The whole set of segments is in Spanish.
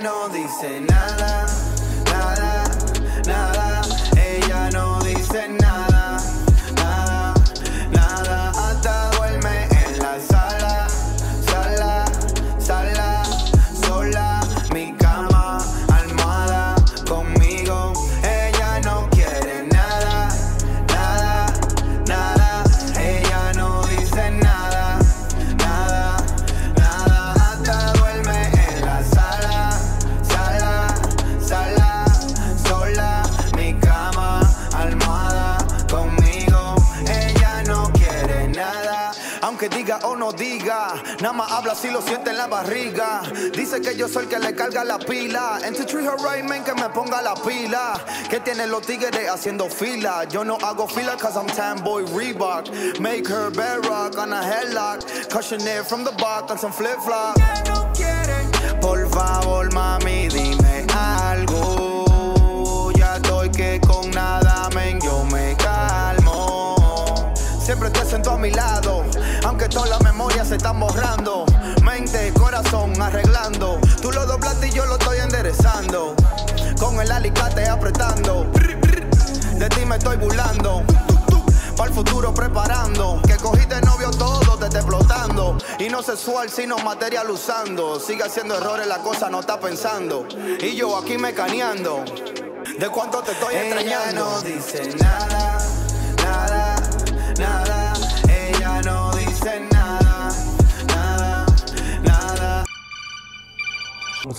no dice nada. Diga o no diga, nada más habla si lo siente en la barriga. Dice que yo soy el que le carga la pila. To treat her right, man, que me ponga la pila. Que tienen los tigres haciendo fila. Yo no hago fila cause I'm tan boy Reebok. Make her bear rock on a headlock. Cushion from the back on some flip flop. Por favor, mami, dime algo. Ya estoy que con nada, men, yo me calmo. Siempre te siento a mi lado, aunque todas las memorias se están borrando. Mente, corazón, arreglando. Tú lo doblaste y yo lo estoy enderezando. Con el alicate apretando. De ti me estoy burlando. Para el futuro preparando. Que cogiste novio todo, te está explotando. Y no sexual, sino material usando. Sigue haciendo errores, la cosa no está pensando. Y yo aquí mecaneando. De cuánto te estoy extrañando. no dice nada,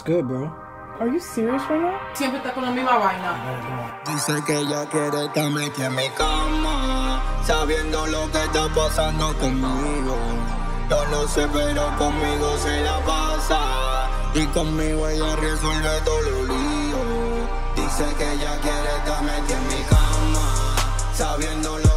What's good, bro? Are you serious right now? Siempre está con la misma vaina. Dice que ella quiere estar metida en mi cama, sabiendo lo que está pasando conmigo. Yo no sé, pero conmigo se la pasa. Y conmigo ella resuelve todos los líos. Dice que ella quiere estar metida en mi cama, sabiendo lo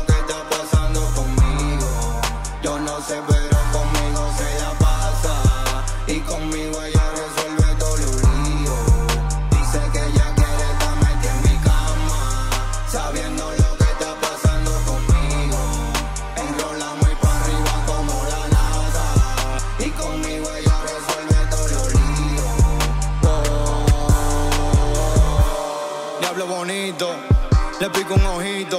le pico un ojito.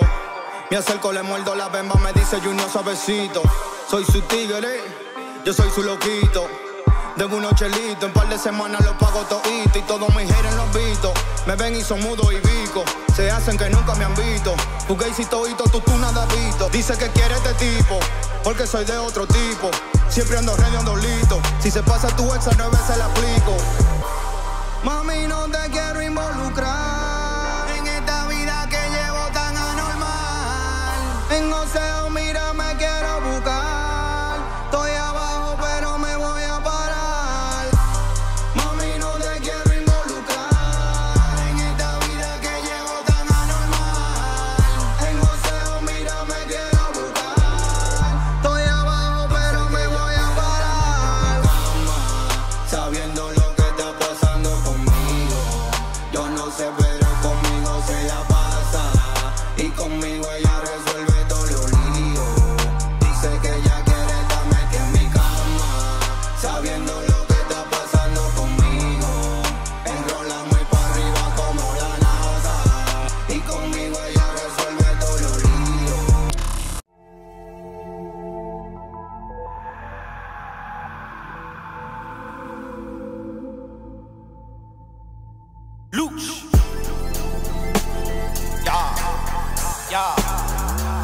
Me acerco, le muerdo la bemba, me dice Junior suavecito. Soy su tigre, yo soy su loquito. Debo unos chelitos, en par de semanas los pago todito Y todos mis haters los visto. Me ven y son mudos y bico Se hacen que nunca me han visto. Porque si todito tú, tú nada visto. Dice que quiere este tipo Porque soy de otro tipo. Siempre ando ready, ando listo. Si se pasa tu ex a nueve veces la aplico. Mami, no te quiero involucrar anormal En Oseo, mira, me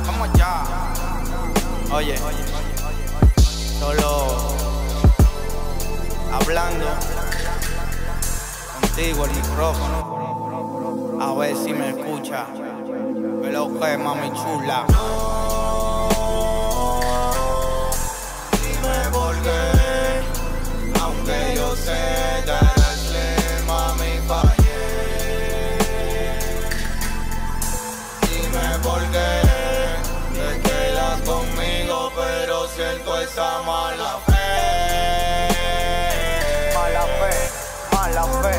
vamos ya. Oye, solo hablando contigo el micrófono. A ver si me escucha. Pero que mami chula. Esa mala fe. Mala fe, mala fe,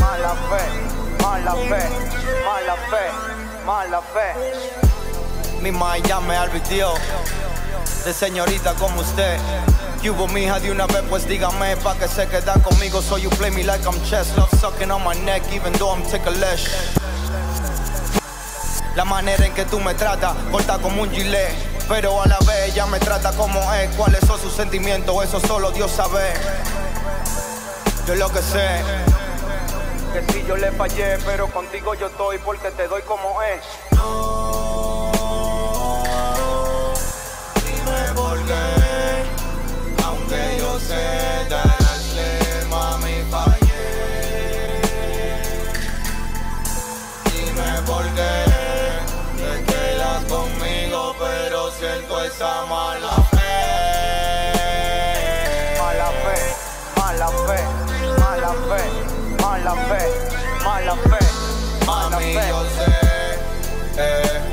mala fe, mala fe, mala fe, mala fe. Mi ma ya me advirtió de señorita como usted. Y hubo mija de una vez, pues dígame pa' que se queda conmigo. So you play me like I'm chess, love sucking on my neck, even though I'm ticklish. La manera en que tú me tratas, corta como un gilet. Pero a la vez ella me trata como es. ¿Cuáles son sus sentimientos? Eso solo Dios sabe. Yo lo que sé, que si yo le fallé, pero contigo yo estoy porque te doy como es. No, dime por qué, fe, mala fe, mala fe, mala fe, mala fe. Mami, yo sé. Eh.